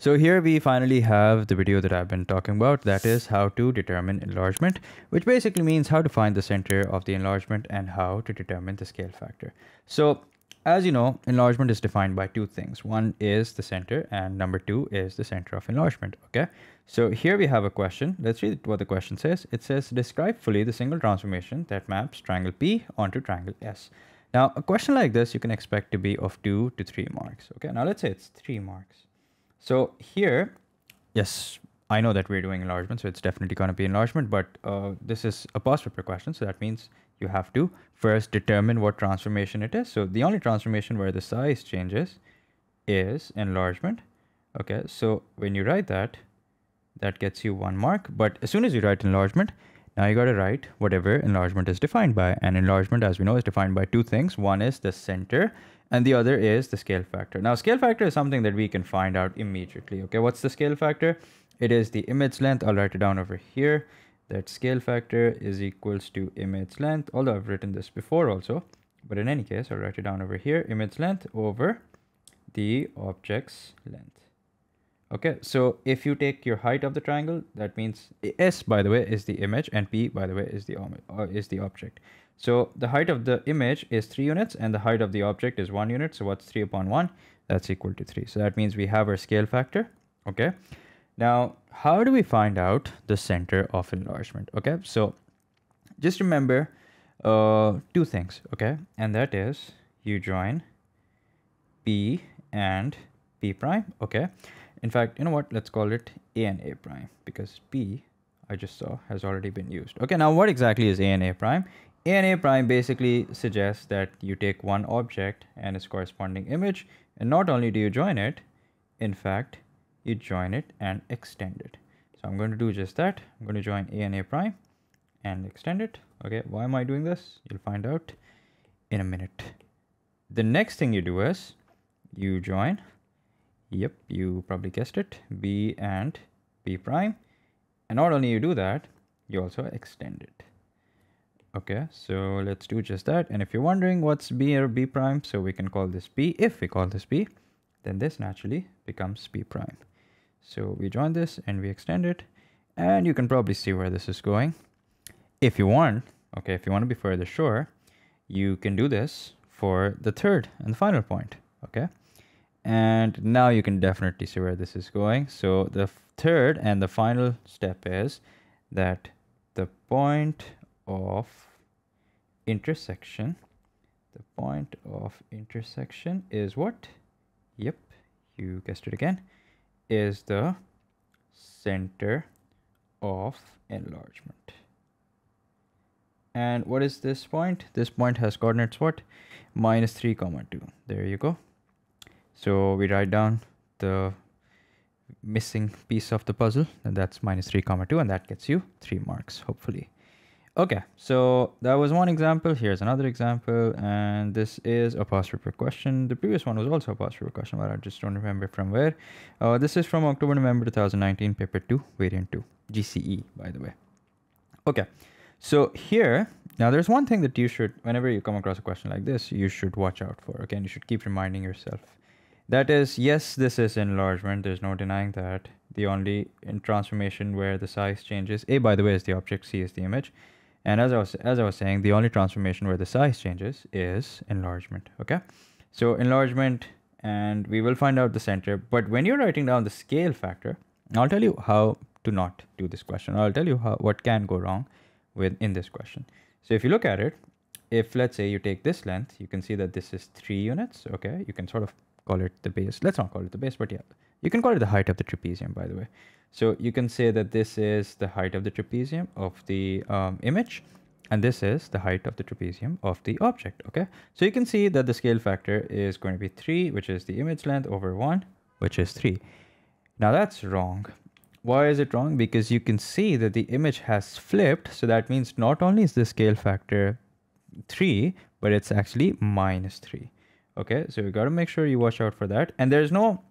So here we finally have the video that I've been talking about. That is how to determine enlargement, which basically means how to find the center of the enlargement and how to determine the scale factor. So as you know, enlargement is defined by two things. One is the center and number two is the center of enlargement, okay? So here we have a question. Let's read what the question says. It says, describe fully the single transformation that maps triangle P onto triangle S. Now, a question like this, you can expect to be of two to three marks. Okay, now let's say it's three marks. So here, yes, I know that we're doing enlargement, so it's definitely going to be enlargement, but uh, this is a past paper question. So that means you have to first determine what transformation it is. So the only transformation where the size changes is enlargement. Okay, so when you write that, that gets you one mark. But as soon as you write enlargement, now you got to write whatever enlargement is defined by. And enlargement, as we know, is defined by two things. One is the center and the other is the scale factor. Now, scale factor is something that we can find out immediately. Okay, what's the scale factor? It is the image length. I'll write it down over here. That scale factor is equals to image length, although I've written this before also. But in any case, I'll write it down over here. Image length over the object's length. Okay, so if you take your height of the triangle, that means S, by the way, is the image and P, by the way, is the, uh, is the object. So the height of the image is 3 units and the height of the object is 1 unit. So what's 3 upon 1? That's equal to 3. So that means we have our scale factor. Okay. Now, how do we find out the center of enlargement? Okay. So just remember uh, two things. Okay. And that is you join P and P prime. Okay. In fact, you know what? Let's call it A and A prime because P I just saw has already been used. Okay, now what exactly is A and A prime? A and A prime basically suggests that you take one object and its corresponding image, and not only do you join it, in fact, you join it and extend it. So I'm going to do just that. I'm going to join A and A prime and extend it. Okay, why am I doing this? You'll find out in a minute. The next thing you do is you join Yep, you probably guessed it. B and B prime. And not only you do that, you also extend it. Okay, so let's do just that. And if you're wondering what's B or B prime, so we can call this B. If we call this B, then this naturally becomes B prime. So we join this and we extend it. And you can probably see where this is going. If you want, okay, if you want to be further sure, you can do this for the third and the final point, okay? And now you can definitely see where this is going. So the third and the final step is that the point of intersection, the point of intersection is what? Yep, you guessed it again, is the center of enlargement. And what is this point? This point has coordinates what? Minus 3 comma 2. There you go. So we write down the missing piece of the puzzle and that's minus 3 comma 2 and that gets you 3 marks hopefully. Okay, so that was one example. Here's another example, and this is a past paper question. The previous one was also a past paper question, but I just don't remember from where. Uh, this is from October, November 2019, paper 2, variant 2, GCE, by the way. Okay, so here, now there's one thing that you should, whenever you come across a question like this, you should watch out for. Again, you should keep reminding yourself that is, yes, this is enlargement. There's no denying that. The only transformation where the size changes, A, by the way, is the object, C is the image. And as I was, as I was saying, the only transformation where the size changes is enlargement, okay? So enlargement, and we will find out the center. But when you're writing down the scale factor, I'll tell you how to not do this question. I'll tell you how, what can go wrong with in this question. So if you look at it, if let's say you take this length, you can see that this is three units, okay? You can sort of call it the base. Let's not call it the base, but yeah, you can call it the height of the trapezium, by the way. So you can say that this is the height of the trapezium of the um, image, and this is the height of the trapezium of the object, okay? So you can see that the scale factor is going to be 3, which is the image length, over 1, which is 3. Now that's wrong. Why is it wrong? Because you can see that the image has flipped, so that means not only is the scale factor 3, but it's actually minus 3 okay so you got to make sure you watch out for that and there's no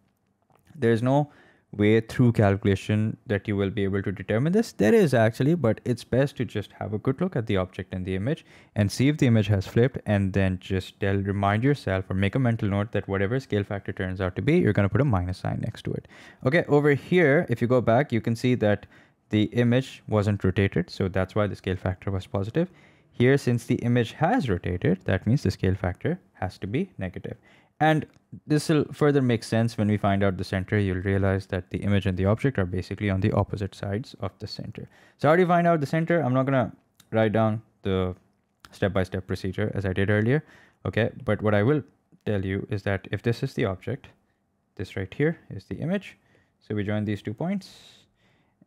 there's no way through calculation that you will be able to determine this. There is actually, but it's best to just have a good look at the object and the image and see if the image has flipped and then just tell, remind yourself or make a mental note that whatever scale factor turns out to be, you're going to put a minus sign next to it. Okay, over here, if you go back, you can see that the image wasn't rotated. So that's why the scale factor was positive. Here, since the image has rotated, that means the scale factor has to be negative. And this will further make sense when we find out the center. You'll realize that the image and the object are basically on the opposite sides of the center. So how do you find out the center? I'm not going to write down the step-by-step -step procedure as I did earlier. Okay, but what I will tell you is that if this is the object, this right here is the image. So we join these two points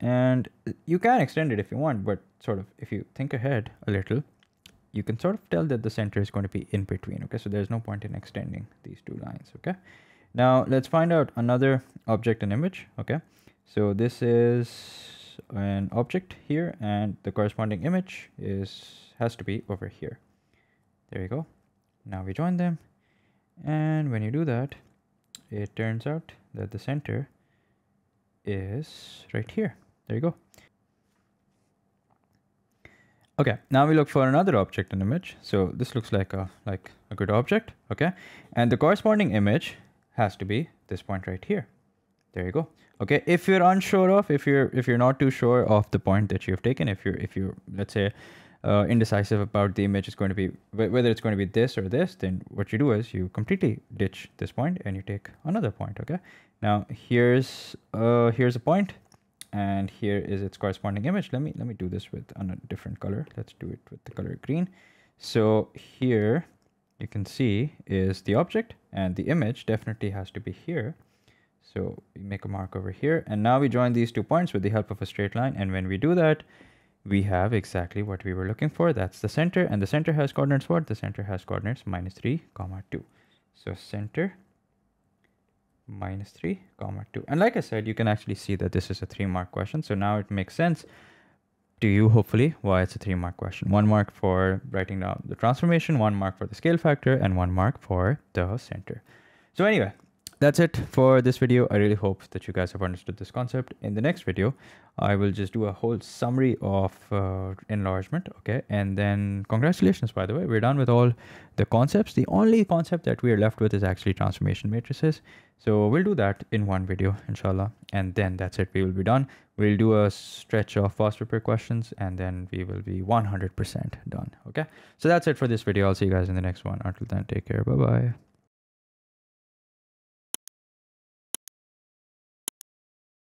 and you can extend it if you want, but sort of if you think ahead a little, you can sort of tell that the center is going to be in between. Okay, so there's no point in extending these two lines. Okay, now let's find out another object and image. Okay, so this is an object here and the corresponding image is has to be over here. There you go. Now we join them. And when you do that, it turns out that the center is right here. There you go. Okay, now we look for another object and image. So this looks like a like a good object, okay? And the corresponding image has to be this point right here. There you go. Okay, if you're unsure of, if you're if you're not too sure of the point that you've taken, if you're if you're let's say uh, indecisive about the image is going to be whether it's going to be this or this, then what you do is you completely ditch this point and you take another point. Okay, now here's uh here's a point and here is its corresponding image. Let me let me do this with a different color. Let's do it with the color green. So here you can see is the object and the image definitely has to be here. So we make a mark over here and now we join these two points with the help of a straight line. And when we do that we have exactly what we were looking for. That's the center and the center has coordinates what? The center has coordinates minus 3 comma 2 so center minus 3 comma 2 and like i said you can actually see that this is a three mark question so now it makes sense to you hopefully why it's a three mark question. One mark for writing down the transformation one mark for the scale factor and one mark for the center. So anyway that's it for this video. I really hope that you guys have understood this concept. In the next video, I will just do a whole summary of uh, enlargement. Okay. And then congratulations, by the way, we're done with all the concepts. The only concept that we are left with is actually transformation matrices. So we'll do that in one video, inshallah. And then that's it. We will be done. We'll do a stretch of past paper questions and then we will be 100% done. Okay. So that's it for this video. I'll see you guys in the next one. Until then, take care. Bye-bye.